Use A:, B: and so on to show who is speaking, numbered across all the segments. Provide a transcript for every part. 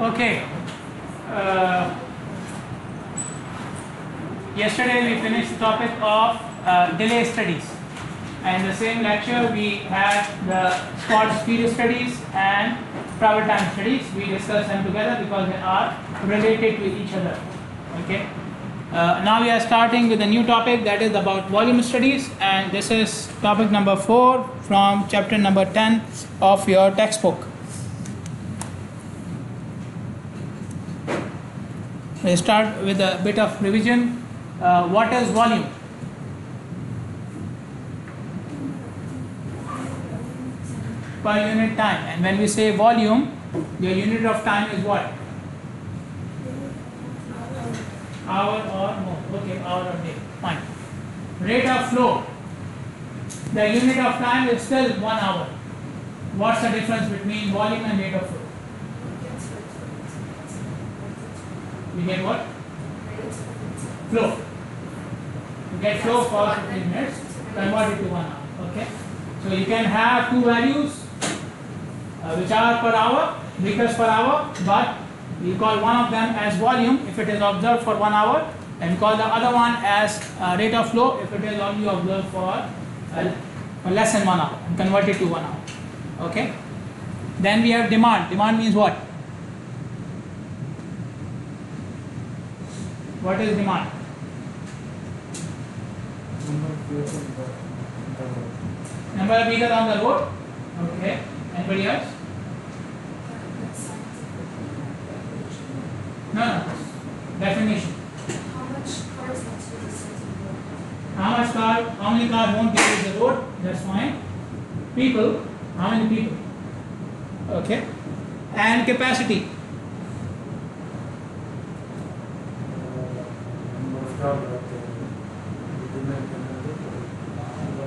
A: Okay. Uh, yesterday we finished the topic of uh, delay studies. And the same lecture we had the spot speed studies and travel time studies. We discussed them together because they are related to each other. Okay. Uh, now we are starting with a new topic that is about volume studies and this is topic number 4 from chapter number 10 of your textbook. We start with a bit of revision. Uh, what is volume? Per unit time. And when we say volume, your unit of time is what? Hour or more. Okay, hour or day. Fine. Rate of flow. The unit of time is still one hour. What's the difference between volume and rate of flow? We get what? Flow. You get flow for 15 minutes, convert it to one hour. Okay. So you can have two values uh, which are per hour, meters per hour, but we call one of them as volume if it is observed for one hour, and call the other one as uh, rate of flow if it is only observed for, uh, for less than one hour and convert it to one hour. Okay. Then we have demand. Demand means what? What is demand? Number of vehicles on the road. Okay. Anybody else? No, no. Definition.
B: How much cars to the road?
A: How much car, how many cars won't use the road? That's fine. People, how many people? Okay. And capacity.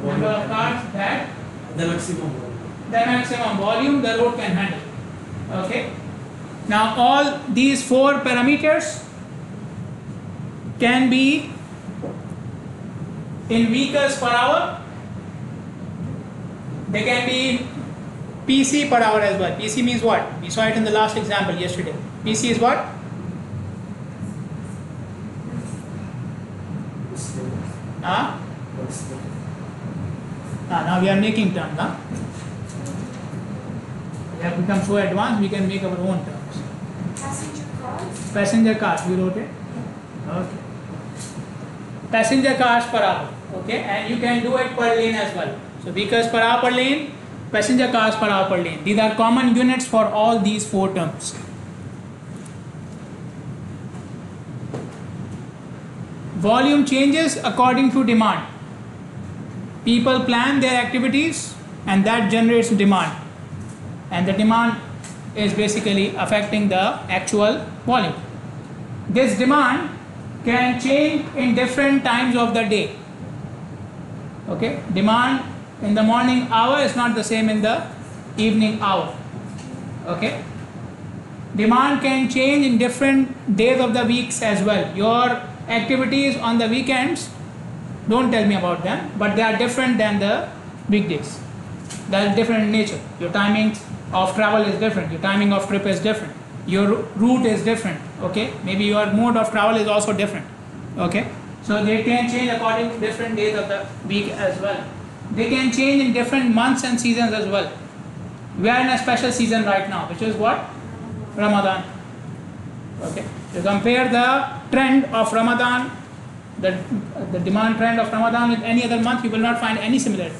A: Number of cars that
C: The maximum.
A: the maximum volume the road can handle. Okay. Now all these four parameters can be in vehicles per hour. They can be PC per hour as well. PC means what? We saw it in the last example yesterday. PC is what? Huh? Ah, now we are making terms. Huh? We have become so advanced we can make our own terms.
B: Passenger cars?
A: Passenger cars, we wrote it. Okay. Passenger cars per hour. Okay, and you can do it per lane as well. So vehicles per hour per lane, passenger cars per hour per lane. These are common units for all these four terms. Volume changes according to demand. People plan their activities and that generates demand. And the demand is basically affecting the actual volume. This demand can change in different times of the day. Okay, demand in the morning hour is not the same in the evening hour. Okay, demand can change in different days of the weeks as well. Your activities on the weekends, don't tell me about them, but they are different than the weekdays. They are different in nature. Your timing of travel is different. Your timing of trip is different. Your route is different. Okay, maybe your mode of travel is also different. Okay, so they can change according to different days of the week as well. They can change in different months and seasons as well. We are in a special season right now, which is what? Ramadan. Okay, you compare the trend of Ramadan, the, the demand trend of Ramadan with any other month, you will not find any similarity.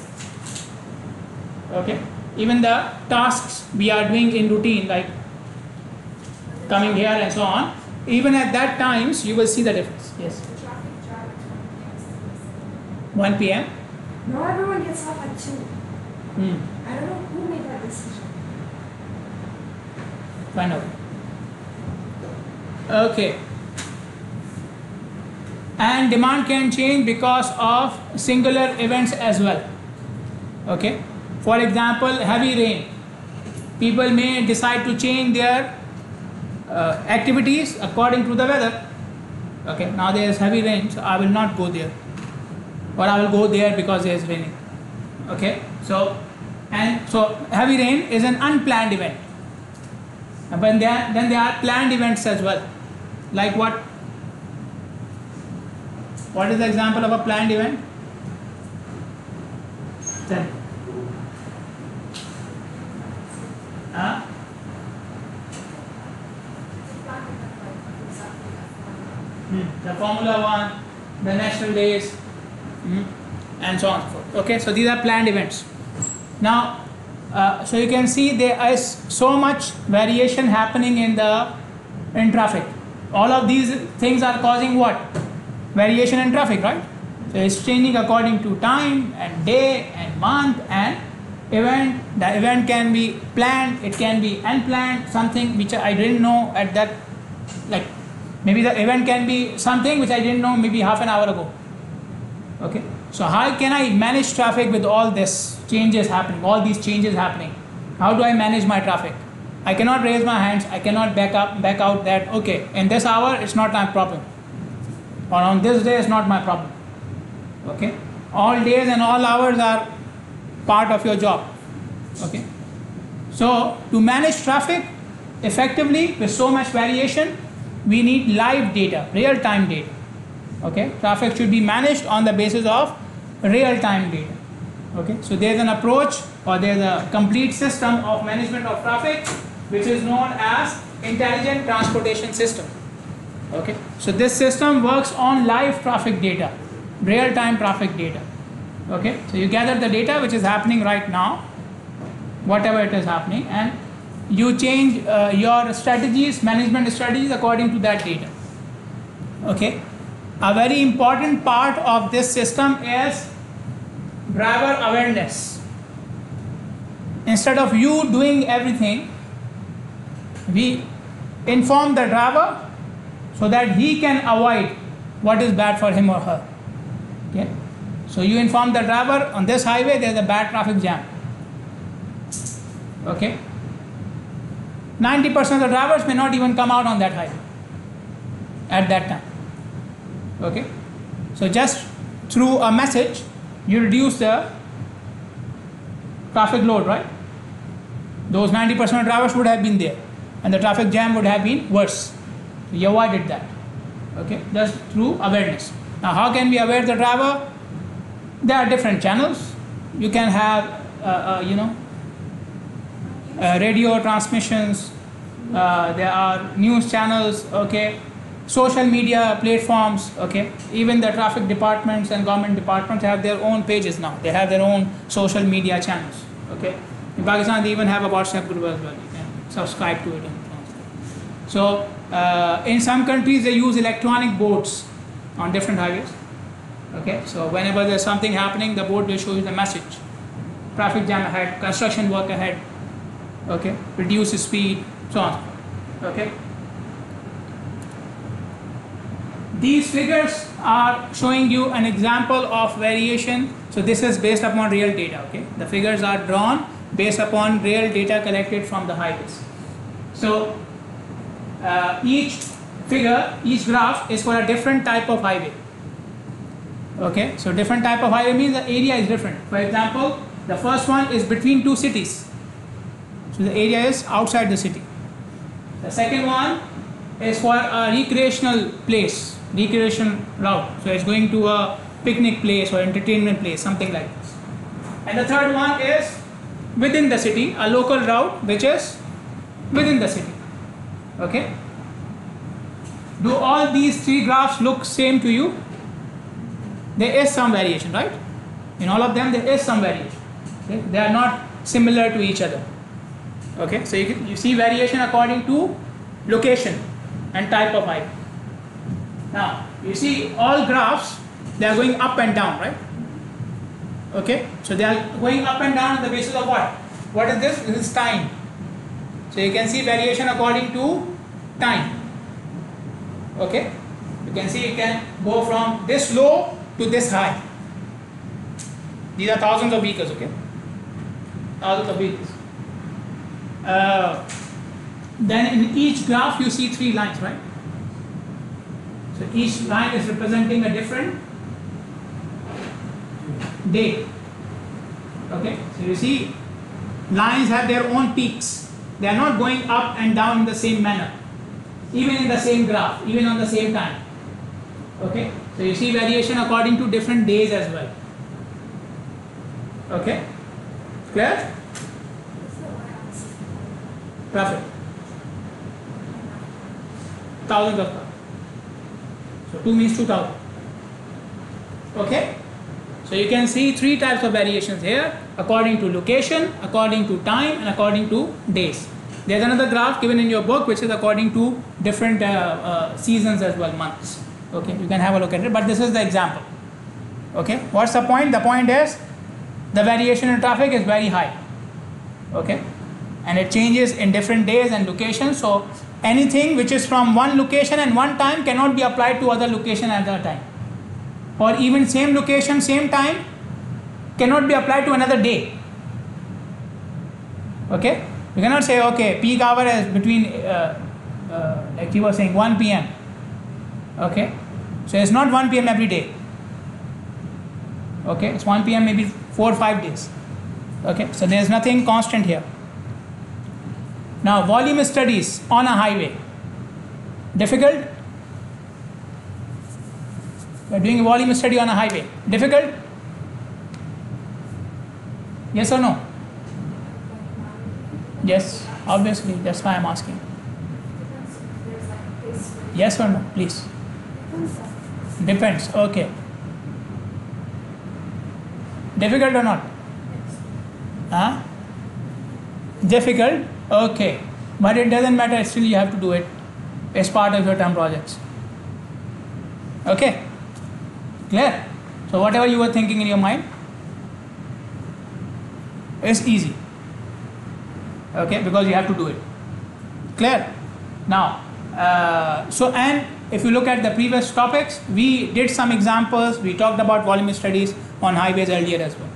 A: Okay, even the tasks we are doing in routine, like coming here and so on, even at that times you will see the difference. Yes,
B: The traffic jam at 2 p.m.
A: 1 p.m.
B: No, everyone gets off at 2.
A: Hmm.
B: I don't know who made that decision.
A: Find out. Okay. And demand can change because of singular events as well. Okay. For example, heavy rain. People may decide to change their uh, activities according to the weather. Okay. Now there is heavy rain, so I will not go there. Or I will go there because there is raining. Okay. So, and so heavy rain is an unplanned event but there, then there are planned events as well like what what is the example of a planned event Tell. Huh? Hmm. the Formula One, the national days, hmm, and so on. Okay, so these are planned events. Now, uh, so you can see there is so much variation happening in the in traffic. All of these things are causing what? Variation in traffic, right? So it's changing according to time and day and month and event. The event can be planned, it can be unplanned, something which I didn't know at that like maybe the event can be something which I didn't know maybe half an hour ago. Okay. So how can I manage traffic with all this changes happening, all these changes happening? How do I manage my traffic? I cannot raise my hands, I cannot back up back out that okay, in this hour it's not my problem. Or on this day it's not my problem. Okay? All days and all hours are part of your job. Okay? So to manage traffic effectively with so much variation, we need live data, real time data. Okay? Traffic should be managed on the basis of real time data. Okay? So there's an approach or there's a complete system of management of traffic which is known as intelligent transportation system. Okay? So this system works on live traffic data, real time traffic data. Okay? So you gather the data which is happening right now, whatever it is happening, and you change uh, your strategies, management strategies according to that data. Okay? A very important part of this system is driver awareness. Instead of you doing everything, we inform the driver so that he can avoid what is bad for him or her. Okay? So you inform the driver on this highway there is a bad traffic jam. Okay? 90% of the drivers may not even come out on that highway at that time. Okay? So just through a message you reduce the traffic load, right? Those 90% of drivers would have been there and the traffic jam would have been worse. You avoided that. Okay, just through awareness. Now, how can we aware the driver? There are different channels. You can have, uh, uh, you know, uh, radio transmissions. Uh, there are news channels. Okay, social media platforms. Okay, even the traffic departments and government departments have their own pages now. They have their own social media channels. Okay, in Pakistan they even have a WhatsApp group as well. You can subscribe to it. So uh, in some countries they use electronic boards on different highways. Okay, so whenever there's something happening, the board will show you the message. Traffic jam ahead, construction work ahead. Okay, reduce speed, so on. Okay. These figures are showing you an example of variation. So this is based upon real data. Okay, the figures are drawn based upon real data collected from the highways. So uh, each figure, each graph is for a different type of highway. Okay, so different type of highway means the area is different. For example, the first one is between two cities. So the area is outside the city. The second one is for a recreational place, recreation route. So it's going to a picnic place or entertainment place, something like this. And the third one is within the city, a local route which is within the city. Okay. Do all these three graphs look same to you? There is some variation, right? In all of them, there is some variation. Okay? They are not similar to each other. Okay, so you, can, you see variation according to location and type of highway. Now, you see all graphs, they are going up and down, right? Okay, so they are going up and down on the basis of what? What is this? This is time. So you can see variation according to time. Okay, you can see it can go from this low to this high. These are thousands of vehicles, okay? Thousands of vehicles. Uh, then in each graph you see three lines, right? So each line is representing a different day. Okay, so you see lines have their own peaks. they are not going up and down in the same manner even in the same graph even on the same time okay so you see variation according to different days as well okay clear? Perfect. Thousands of. So 2 means 2000. Okay? So you can see three types of variations here according to location, according to time, and according to days. There's another graph given in your book which is according to different uh, uh, seasons as well, months. Okay, you can have a look at it, but this is the example. Okay, what's the point? The point is the variation in traffic is very high. Okay, and it changes in different days and locations. So anything which is from one location and one time cannot be applied to other location at other time. Or even same location, same time cannot be applied to another day. Okay? You cannot say, okay, peak hour is between, uh, uh, like you were saying, 1 p.m. Okay? So it's not 1 p.m. every day. Okay? It's 1 p.m. maybe 4 or 5 days. Okay? So there's nothing constant here. Now, volume studies on a highway. Difficult? We're doing a volume study on a highway. Difficult? Yes or no? Yes, obviously. That's why I'm asking. Yes or no, please.
B: Depends
A: Depends. Okay. Difficult or not? Huh? Difficult? Okay. But it doesn't matter, still you have to do it as part of your term projects. Okay? Clear? So, whatever you were thinking in your mind is easy. Okay? Because you have to do it. Clear? Now, uh, so and if you look at the previous topics, we did some examples, we talked about volume studies on highways earlier as well.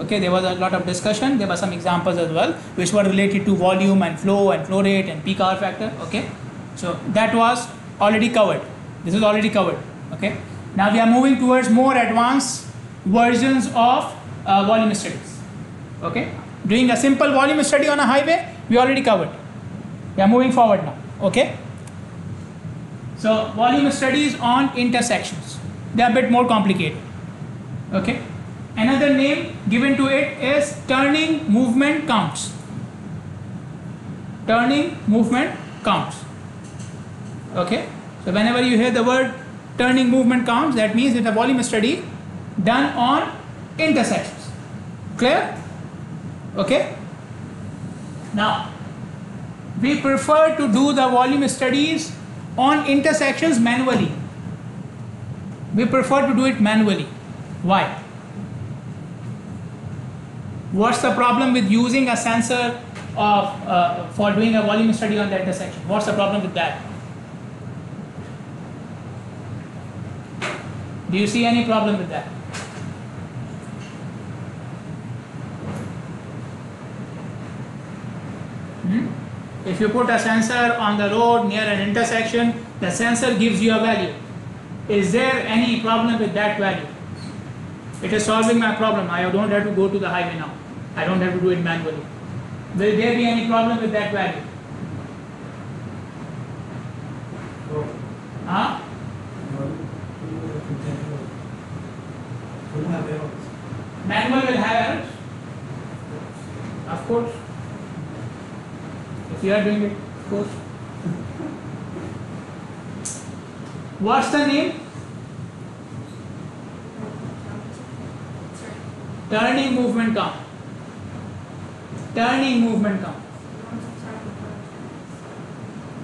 A: Okay, there was a lot of discussion, there were some examples as well, which were related to volume and flow and flow rate and peak hour factor. Okay, so that was already covered. This is already covered. Okay, now we are moving towards more advanced versions of uh, volume studies. Okay, doing a simple volume study on a highway, we already covered. We are moving forward now. Okay. So volume studies on intersections. They are a bit more complicated. Okay. Another name given to it is turning movement counts. Turning movement counts. Okay. So whenever you hear the word turning movement counts, that means it's a volume study done on intersections. Clear? Okay. Now, we prefer to do the volume studies on intersections manually. We prefer to do it manually. Why? What's the problem with using a sensor of, uh, for doing a volume study on the intersection? What's the problem with that? Do you see any problem with that? Hmm? If you put a sensor on the road near an intersection, the sensor gives you a value. Is there any problem with that value? It is solving my problem. I don't have to go to the highway now. I don't have to do it manually. Will there be any problem with that value? Huh? Manual will have errors. Of course. If you are doing it, of course. What's the name? Turning movement count. Turning movement count.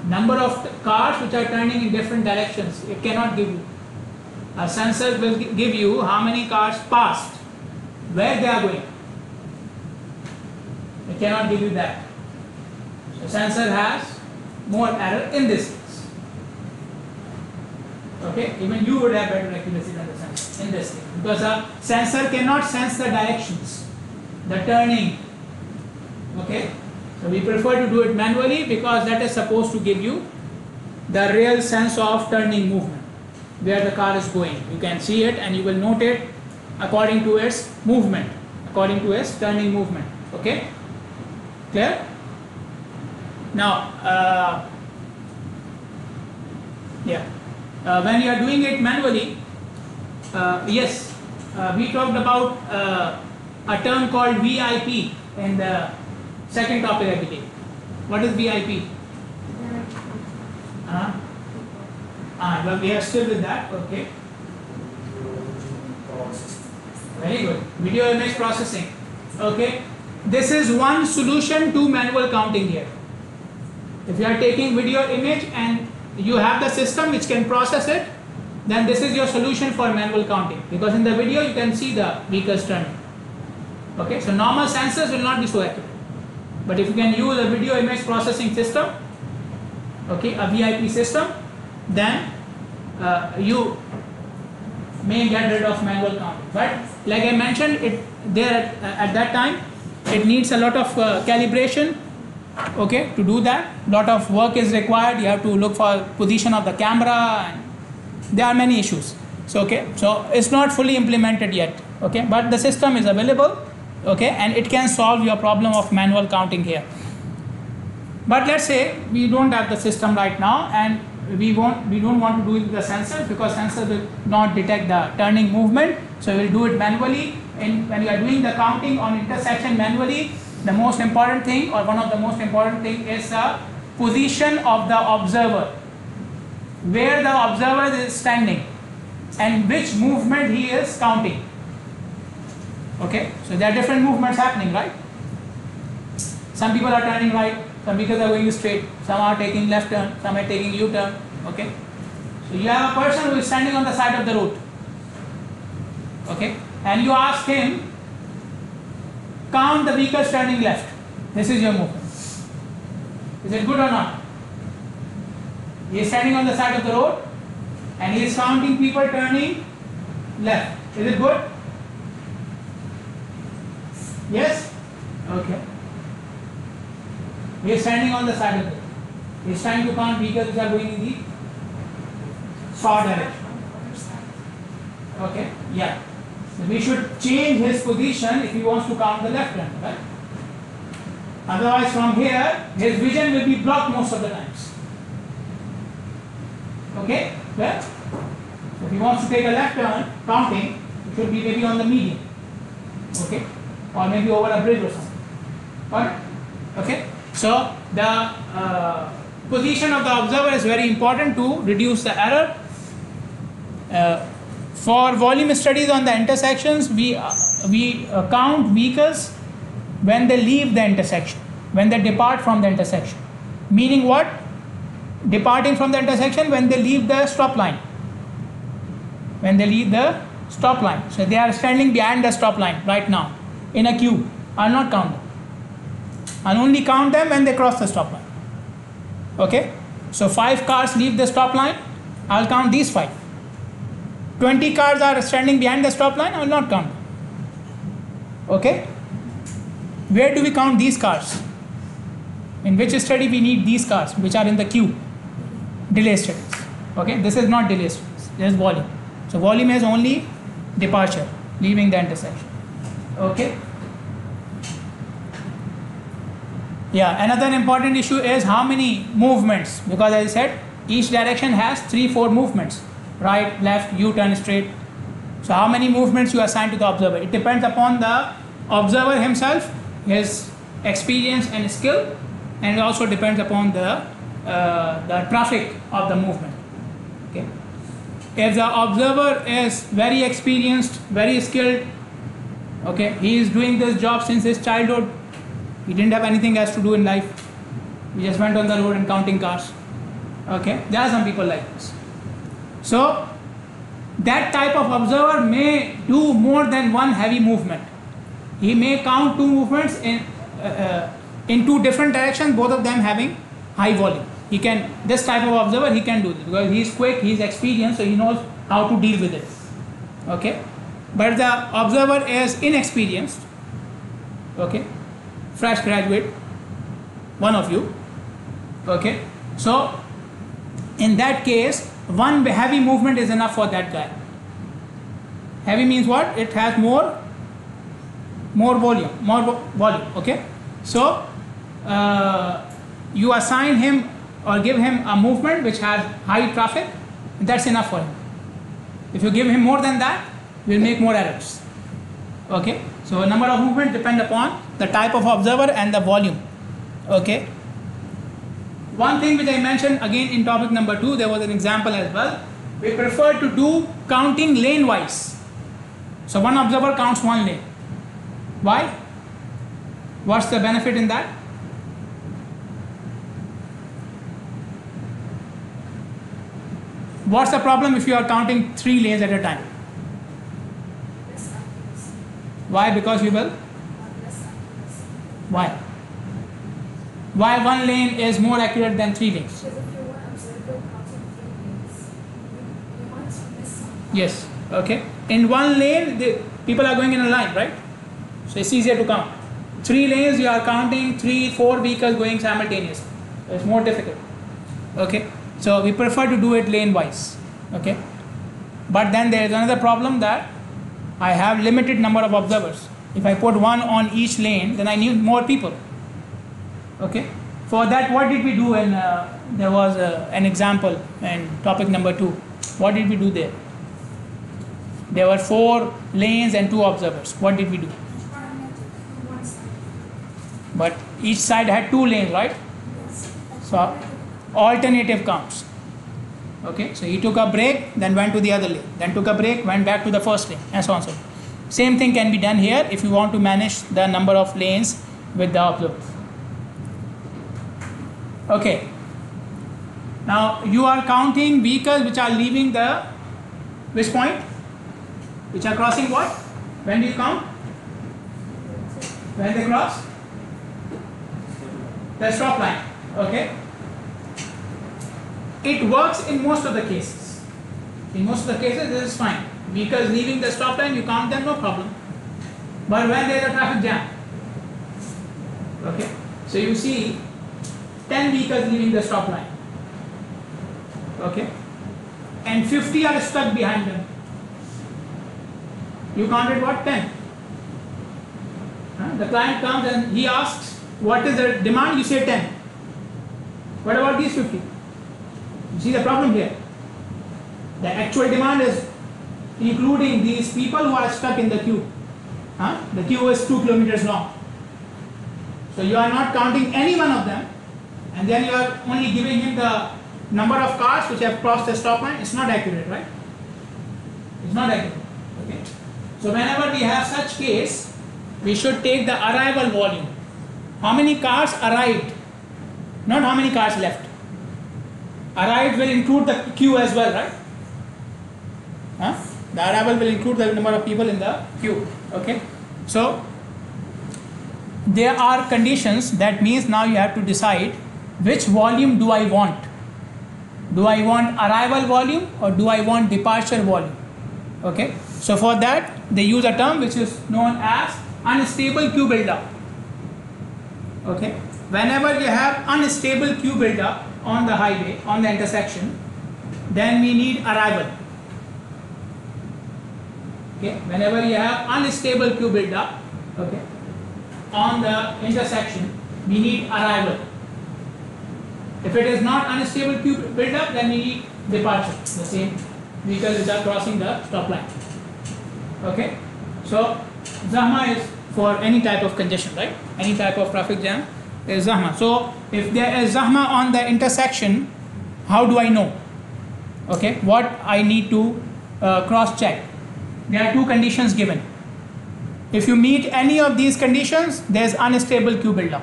A: Number of cars which are turning in different directions. It cannot give you. A sensor will gi- give you how many cars passed, where they are going. It cannot give you that. So sensor has more error in this. Okay, even you would have better accuracy than the sensor in this case because a sensor cannot sense the directions, the turning. Okay, so we prefer to do it manually because that is supposed to give you the real sense of turning movement where the car is going. You can see it and you will note it according to its movement, according to its turning movement. Okay, clear? now uh, yeah uh, when you are doing it manually uh, yes uh, we talked about uh, a term called vip in the second topic i believe. What is vip uh, ah, well we are still with that okay. Very good. Video image processing. Okay. This is one solution to manual counting here. If you are taking video image and you have the system which can process it then this is your solution for manual counting because in the video you can see the vehicles turning okay so normal sensors will not be so accurate. But if you can use a video image processing system okay a vip system then uh, you may get rid of manual counting but like i mentioned it there at, at that time it needs a lot of uh, calibration okay to do that lot of work is required. You have to look for position of the camera and there are many issues. So okay so it's not fully implemented yet okay but the system is available okay and it can solve your problem of manual counting here. But let's say we don't have the system right now and we won't we don't want to do it with the sensor because sensor will not detect the turning movement. So we'll do it manually. And when you are doing the counting on intersection manually the most important thing or one of the most important thing is the position of the observer. Where the observer is standing and which movement he is counting. Okay? So there are different movements happening right? Some people are turning right some vehicles are going straight some are taking left turn some are taking u-turn okay? So you have a person who is standing on the side of the road okay? And you ask him count the vehicles standing left. This is your movement is it good or not? He is standing on the side of the road and he is counting people turning left. Is it good? Yes? Okay. He is standing on the side of the road. He is trying to count vehicles which are going in the far direction. Okay? Yeah we should change his position if he wants to count the left hand right? Otherwise from here his vision will be blocked most of the times. Okay? Well if he wants to take a left turn counting it should be maybe on the median. Okay? Or maybe over a bridge or something. Alright? okay? So the uh, position of the observer is very important to reduce the error. Uh, for volume studies on the intersections we uh, we uh, count vehicles when they leave the intersection when they depart from the intersection. Meaning what? Departing from the intersection when they leave the stop line. When they leave the stop line. So they are standing behind the stop line right now in a queue. I'll not count them. I'll only count them when they cross the stop line. Okay? So five cars leave the stop line. I'll count these five 20 cars are standing behind the stop line i will not count? Okay. Where do we count these cars? In which study we need these cars which are in the queue? Delay studies. Okay this is not delay studies. This is volume. So volume is only departure leaving the intersection. Okay. Yeah another important issue is how many movements because as i said each direction has three four movements right left u-turn straight. So how many movements you assign to the observer? It depends upon the observer himself his experience and skill and it also depends upon the uh, the traffic of the movement. Okay. If the observer is very experienced very skilled okay he is doing this job since his childhood he didn't have anything else to do in life he just went on the road and counting cars. Okay. There are some people like this so that type of observer may do more than one heavy movement. He may count two movements in uh, uh, in two different directions both of them having high volume. He can this type of observer he can do this because he is quick he is experienced so he knows how to deal with it. Okay? But the observer is inexperienced. Okay? Fresh graduate. One of you. Okay? So in that case one heavy movement is enough for that guy heavy means what it has more more volume more vo- volume okay so uh, you assign him or give him a movement which has high traffic, that's enough for him. If you give him more than that, we'll make more errors. Okay, so number of movement depend upon the type of observer and the volume. Okay. One thing which I mentioned again in topic number two, there was an example as well. We prefer to do counting lane wise. So one observer counts one lane. Why? What's the benefit in that? What's the problem if you are counting three lanes at a time? Why? Because you will. Why? Why one lane is more accurate than three lanes?
B: Because if you want observer counting three lanes, you, you want to miss some.
A: Yes. Okay. In one lane, the people are going in a line, right? So it's easier to count. Three lanes, you are counting three, four vehicles going simultaneously. It's more difficult. Okay. So we prefer to do it lane wise. Okay. But then there is another problem that I have limited number of observers. If I put one on each lane, then I need more people. Okay. For that, what did we do? And uh, there was uh, an example and topic number two. What did we do there? There were four lanes and two observers. What did we do? But each side had two lanes, right? So alternative counts. Okay, so he took a break, then went to the other lane, then took a break, went back to the first lane, and so on so on. Same thing can be done here if you want to manage the number of lanes with the observers. Okay. Now you are counting vehicles which are leaving the which point? Which are crossing what? When do you count? When they cross? The stop line. Okay. It works in most of the cases. In most of the cases, this is fine. Vehicles leaving the stop line, you count them, no problem. But when there is a traffic jam, okay, so you see 10 vehicles leaving the stop line, okay, and 50 are stuck behind them. You counted what? 10. Huh? The client comes and he asks, What is the demand? You say 10. What about these 50? You see the problem here. The actual demand is including these people who are stuck in the queue. Huh? The queue is 2 kilometers long. So you are not counting any one of them and then you are only giving him the number of cars which have crossed the stop line. It's not accurate, right? It's not accurate. Okay. So whenever we have such case, we should take the arrival volume. How many cars arrived? Not how many cars left. Arrived will include the queue as well, right? Huh? The arrival will include the number of people in the queue. Okay. So there are conditions that means now you have to decide which volume do I want. Do I want arrival volume or do I want departure volume? Okay. So for that they use a term which is known as unstable queue buildup. Okay. Whenever you have unstable queue buildup on the highway, on the intersection, then we need arrival. Okay. Whenever you have unstable queue buildup, okay, on the intersection, we need arrival. If it is not unstable queue buildup, then we need departure. The same vehicles which are crossing the stop line. Okay. So Zahma is for any type of congestion, right? Any type of traffic jam is Zahma. So if there is Zahma on the intersection, how do I know? Okay, what I need to uh, cross check? There are two conditions given. If you meet any of these conditions, there is unstable queue buildup.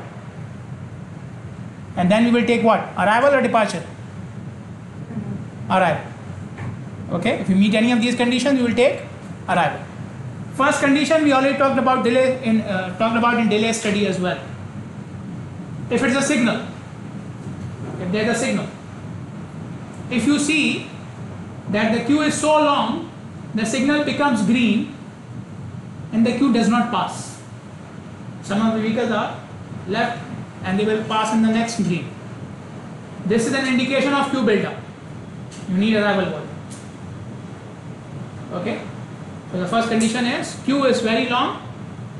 A: And then we will take what? Arrival or departure? Arrival. Okay, if you meet any of these conditions, you will take arrival. First condition we already talked about delay in uh, talked about in delay study as well. If it's a signal, if there's a signal, if you see that the queue is so long, the signal becomes green and the queue does not pass. Some of the vehicles are left and they will pass in the next green. This is an indication of queue buildup. You need arrival volume. Okay. So the first condition is queue is very long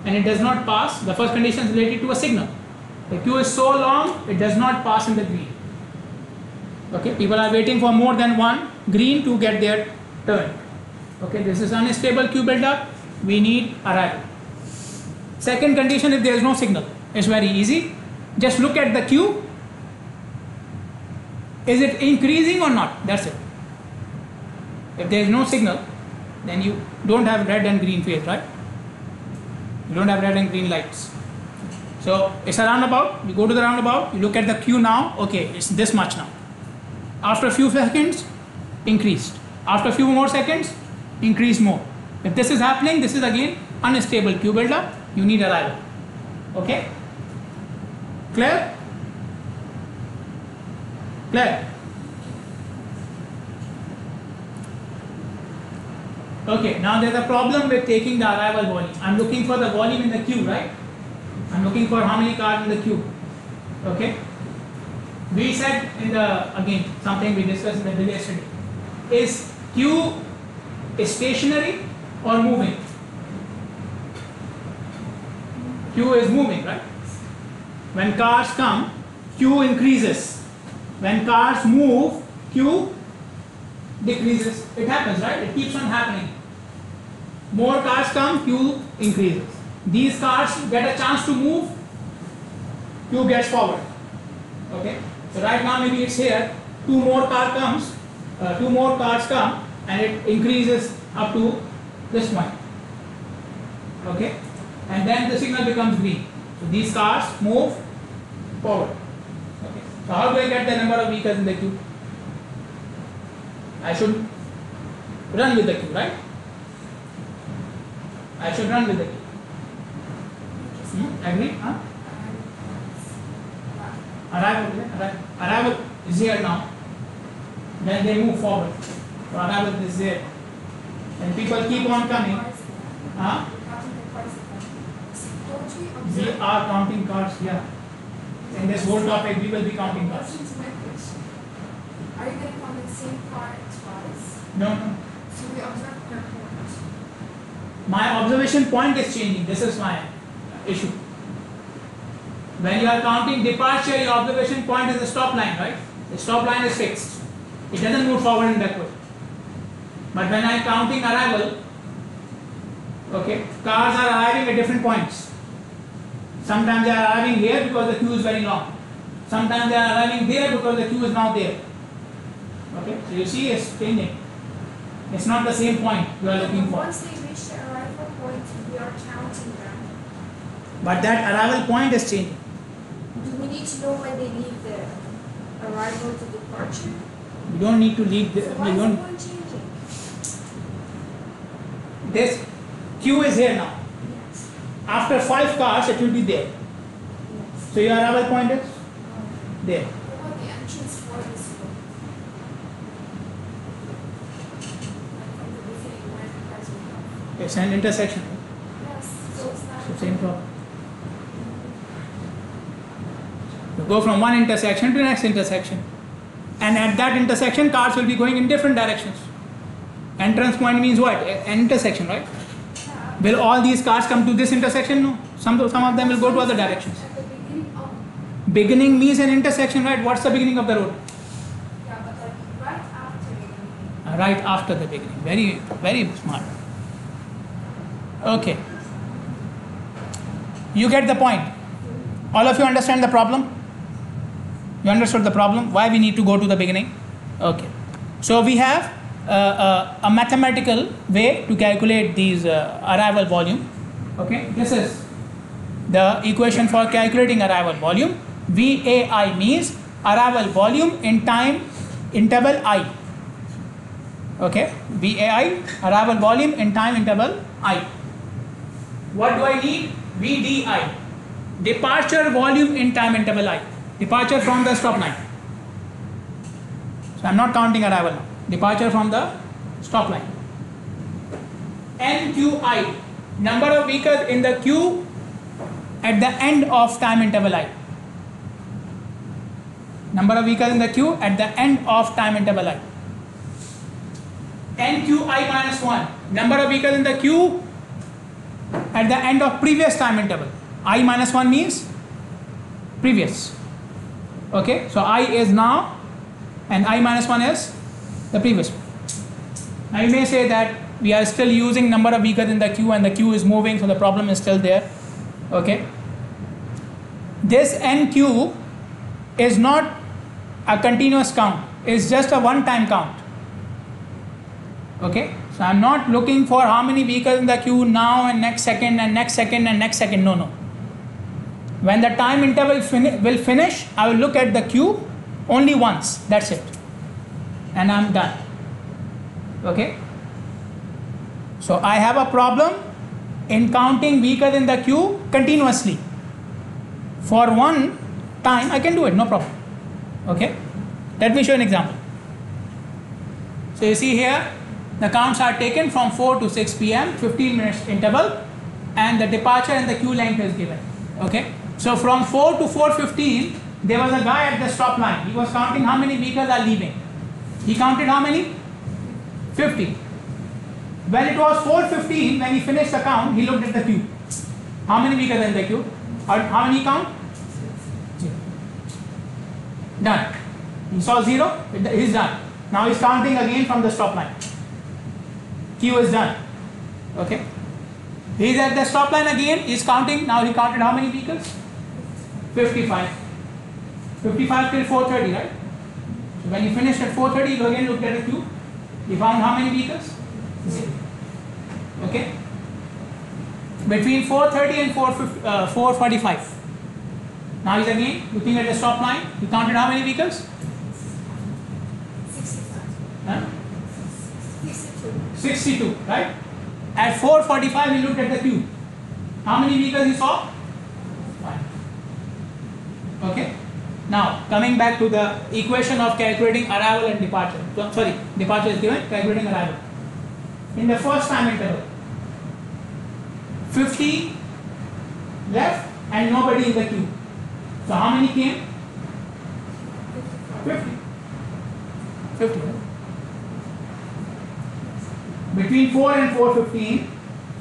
A: and it does not pass. The first condition is related to a signal. The queue is so long, it does not pass in the green. Okay, people are waiting for more than one green to get their turn. Okay, this is unstable queue buildup. We need arrival. Second condition, if there is no signal, it's very easy. Just look at the queue. Is it increasing or not? That's it. If there is no signal, then you don't have red and green phase, right? You don't have red and green lights. So it's a roundabout. You go to the roundabout, you look at the queue now, okay, it's this much now. After a few seconds, increased. After a few more seconds, increase more. If this is happening, this is again unstable queue buildup. You need arrival. Okay? Clear? Clear? Okay, now there's a problem with taking the arrival volume. I'm looking for the volume in the queue, right? I'm looking for how many cars in the queue. Okay? We said in the, again, something we discussed in the bill yesterday. Is queue stationary or moving? Queue is moving, right? When cars come, queue increases. When cars move, queue decreases. It happens, right? It keeps on happening. More cars come, queue increases. These cars get a chance to move, queue gets forward. Okay? So right now maybe it's here, two more car comes, uh, two more cars come and it increases up to this point. Okay? And then the signal becomes green. So these cars move forward. Okay. So how do I get the number of vehicles in the queue? I should run with the queue, right? I should run with the queue. Hmm? Agree? Huh? Arrival, arrival, arrival is here now. Then they move forward. So arrival is there. And people keep on coming. Huh? We are counting cars here. In this whole topic, we will be counting cars.
B: Listen to my question. Are you going to count the same car twice?
A: No, no.
B: So we observe per point.
A: My observation point is changing. This is my issue. When you are counting departure, your observation point is the stop line, right? The stop line is fixed. It doesn't move forward and backward. But when I am counting arrival, okay, cars are arriving at different points. Sometimes they are arriving here because the queue is very long. Sometimes they are arriving there because the queue is now there. Okay, so you see it's changing. It's not the same point you are looking for.
B: Once they reach the arrival point, we are counting them.
A: But that arrival point is changing.
B: Do we need to know when they leave the arrival to departure?
A: You don't need to leave. The,
B: So why is the
A: don't.
B: point changing?
A: This queue is here now. After five cars, it will be there. So your arrival point is there. It's an intersection.
B: Yes, so.
A: So same problem. You go from one intersection to the next intersection, and at that intersection, cars will be going in different directions. Entrance point means what? An intersection, right? Will all these cars come to this intersection? No. Some some of them will go to other directions.
B: Beginning
A: means an intersection, right? What's the beginning of the road?
B: right after the beginning.
A: Very, very smart. Okay. You get the point. All of you understand the problem? You understood the problem? Why we need to go to the beginning? Okay. So we have a mathematical way to calculate these uh, arrival volume. Okay. This is the equation for calculating arrival volume. VAI means arrival volume in time interval I okay VAI arrival volume in time interval I what do I need VDI departure volume in time interval I departure from the stop line so I'm not counting arrival now departure from the stop line. NQI number of vehicles in the queue at the end of time interval I. Number of vehicles in the queue at the end of time interval I. NQI minus 1 number of vehicles in the queue at the end of previous time interval. I minus 1 means previous. Okay, so I is now and I minus 1 is the previous one. Now you may say that we are still using number of vehicles in the queue and the queue is moving so the problem is still there. Okay. This NQ is not a continuous count, it's just a one time count. Okay, so I'm not looking for how many vehicles in the queue now and next second and next second and next second. No, no. When the time interval fini- will finish, I will look at the queue only once. That's it. And I'm done. Okay. So I have a problem in counting vehicles in the queue continuously. For one time, I can do it, no problem. Okay. Let me show an example. So you see here, the counts are taken from 4 to 6 p.m. 15 minutes interval, and the departure and the queue length is given. Okay. So from 4 to 4:15, there was a guy at the stop line. He was counting how many vehicles are leaving. He counted how many? 50. When it was 4:15, when he finished the count, he looked at the queue. How many are in the queue? How, uh, how many count? Done. He saw zero. it- He's done. Now he's counting again from the stop line. Queue is done. Okay. He's at the stop line again. He's counting. Now he counted how many vehicles? 55. 55 till 4:30, right? When he finished at 4:30, he again looked at the queue. He found how many vehicles? Zero. Okay. Between 4:30 and 4:50 uh, 4:45. Now he's again looking at the stop line. He counted how many vehicles?
B: 65.
A: Huh?
B: 62.
A: 62, right? At 4:45, he looked at the queue. How many vehicles he saw? One. Okay. Now coming back to the equation of calculating arrival and departure. So, sorry, departure is given. Calculating arrival. In the first time interval, 50 left and nobody in the queue. So how many came? 50. 50. right? Between 4 and 4.15,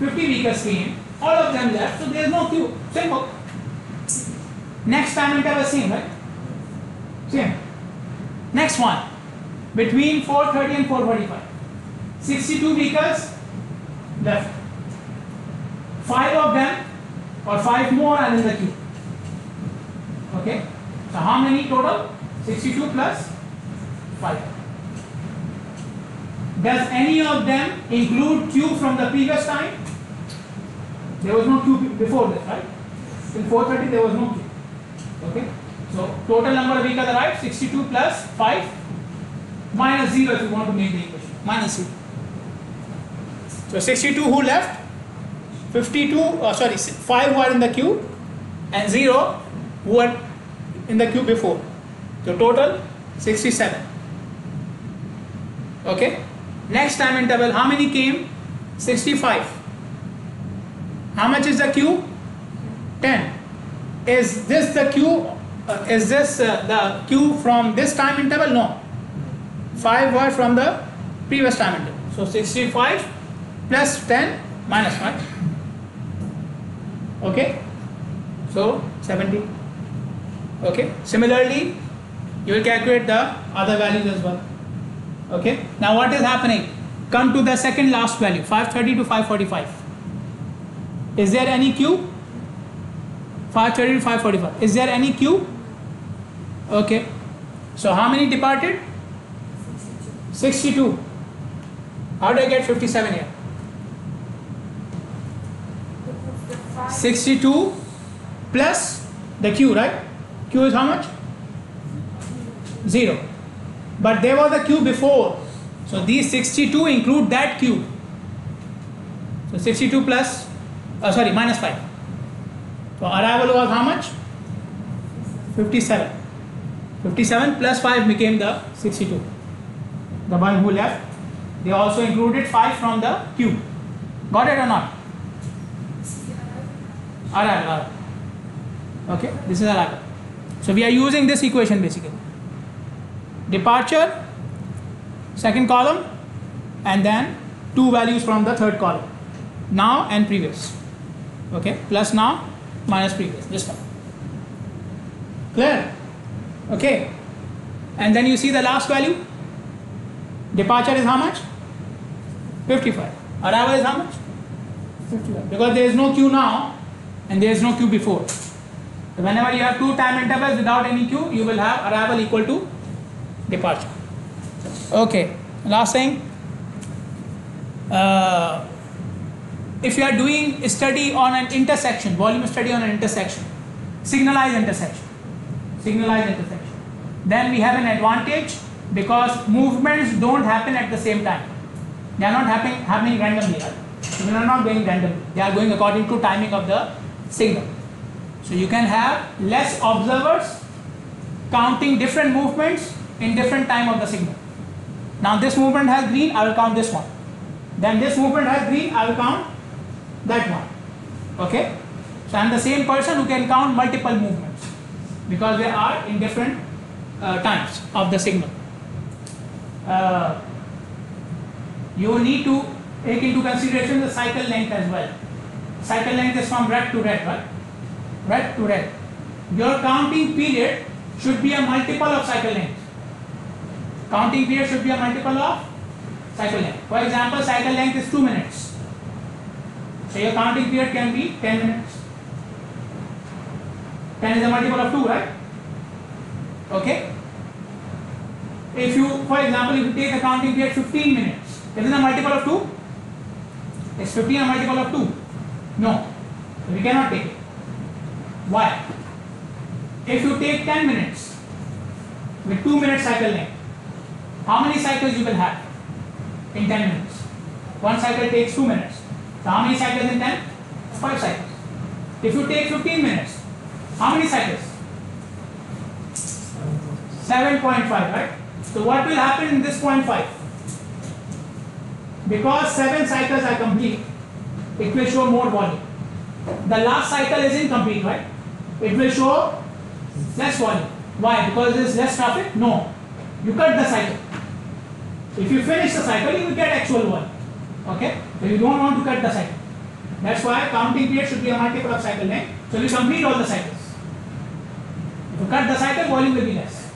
A: 50 vehicles came, all of them left, so there is no queue. Simple. Next time interval same, right? Same. Next one. Between 4.30 and 4.45. 62 vehicles left. Five of them or five more are in the queue. Okay? So how many total? 62 plus 5. Does any of them include queue from the previous time? There was no queue before this, right? In 4.30 there was no queue. Okay? So total number of vehicles arrived 62 plus 5 minus 0 if you want to make the equation. Minus 0. So 62 who left? 52, uh, sorry, 5 who are in the queue and 0 who were in the queue before. So total 67. Okay. Next time interval, how many came? 65. How much is the queue? 10. Is this the queue? Uh, is this uh, the queue from this time interval? No. 5 were from the previous time interval. So 65 plus 10 minus 1. Okay. So 70. Okay. Similarly, you will calculate the other values as well. Okay. Now what is happening? Come to the second last value, 530 to 545. Is there any queue? 530 to 545. Is there any queue? Okay. So how many departed? 62. How do I get 57 here?
B: Because the 5
A: 62 plus the queue, right? Q is how much? 0. But there was a queue before. So these 62 include that queue. So 62 plus, uh, sorry, minus 5. So arrival was how much? 57. 57 plus 5 became the 62. The one who left. They also included 5 from the queue. Got it or not? Arrival. Okay, this is arrival. So we are using this equation basically. Departure, second column, and then two values from the third column. Now and previous. Okay, plus now minus previous. This one. Clear? Okay. And then you see the last value. Departure is how much? 55. Arrival is how much? 55. Because there is no queue now and there is no queue before. So whenever you have two time intervals without any queue, you will have arrival equal to departure. Okay. Last thing. Uh, if you are doing a study on an intersection, volume study on an intersection, signalized intersection, signalized intersection, then we have an advantage because movements don't happen at the same time. They are not happening, happening randomly. They are not going randomly. They are going according to timing of the signal. So you can have less observers counting different movements in different time of the signal. Now this movement has green, I will count this one. Then this movement has green, I will count that one. Okay? So I am the same person who can count multiple movements because they are in different uh, times of the signal. Uh, you need to take into consideration the cycle length as well. Cycle length is from red to red, right? Red to red. Your counting period should be a multiple of cycle length. Counting period should be a multiple of cycle length. For example, cycle length is 2 minutes. So your counting period can be 10 minutes. 10 is a multiple of 2, right? Okay? If you, for example, if you take the counting period 15 minutes, is it a multiple of 2? Is 15 a multiple of 2? No. We cannot take it. Why? If you take 10 minutes with 2 minute cycle length, how many cycles you will have in 10 minutes? One cycle takes 2 minutes. So how many cycles in 10? 5 cycles. If you take 15 minutes, how many cycles? 7.5, right? So what will happen in this 0.5? Because 7 cycles are complete, it will show more volume. The last cycle is incomplete, right? It will show less volume. Why? Because there is less traffic? No. You cut the cycle. If you finish the cycle, you will get actual volume. Okay? So you don't want to cut the cycle. That's why counting period should be a multiple of cycle length. So you complete all the cycles. Be less.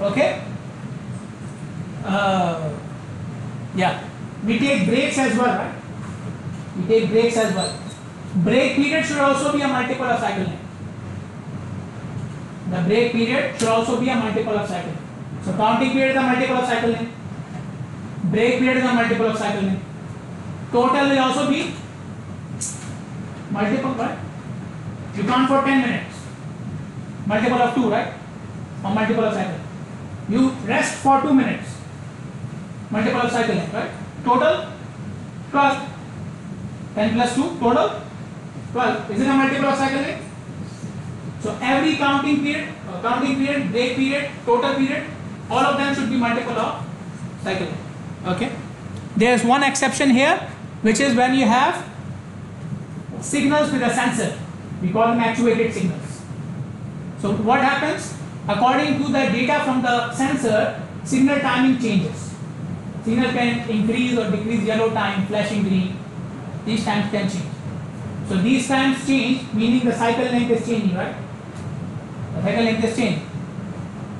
A: Okay? Uh, yeah. We take breaks as well, right? We take breaks as well. Break period should also be a multiple of cycle length. The break period should also be a multiple of cycle length. So counting period is a multiple of cycle length. Break period is a multiple of cycle length. Total will also be multiple, right? You count for 10 minutes. Multiple of 2, right? Or multiple of cycle. You rest for 2 minutes. Multiple of cycle right? Total 12. 10 plus 2, total 12. Is it a multiple of cycle length? So every counting period, uh, counting period, break period, total period, all of them should be multiple of cycle length. Okay. There's one exception here, which is when you have signals with a sensor. We call them actuated signals. So what happens? According to the data from the sensor, signal timing changes. Signal can increase or decrease yellow time, flashing green. These times can change. So these times change, meaning the cycle length is changing, right? The cycle length is changing.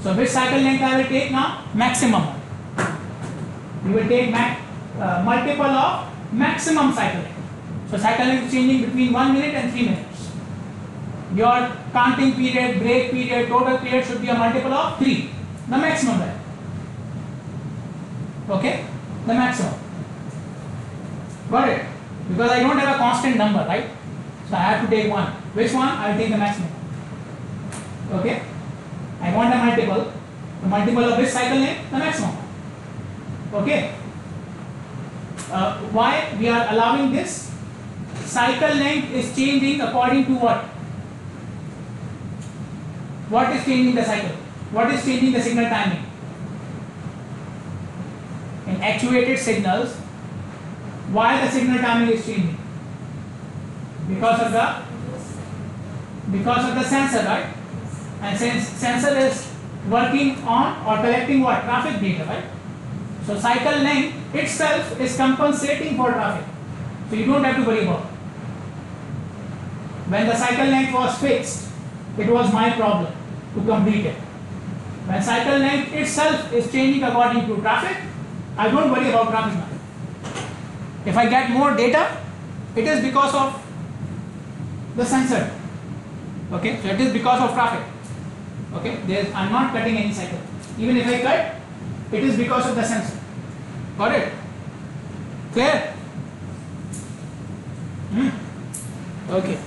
A: So which cycle length I will take now? Maximum. We will take max, uh, multiple of maximum cycle length. So cycle length is changing between 1 minute and 3 minutes. Your counting period, break period, total period should be a multiple of 3. The maximum value. Okay? The maximum. Got it? Because I don't have a constant number, right? So I have to take one. Which one? I will take the maximum. Okay? I want a multiple. The multiple of which cycle length? The maximum. Okay? Uh, why we are allowing this? Cycle length is changing according to what? What is changing the cycle? What is changing the signal timing? In actuated signals, why the signal timing is changing? Because of the because of the sensor, right? And since sensor is working on or collecting what? Traffic data, right? So cycle length itself is compensating for traffic. So you don't have to worry about. it. When the cycle length was fixed, it was my problem to complete it. When cycle length itself is changing according to traffic, I don't worry about traffic now. If I get more data, it is because of the sensor. Okay, so it is because of traffic. Okay, There's, I'm not cutting any cycle. Even if I cut, it is because of the sensor. Got it? Clear? Hmm. Okay.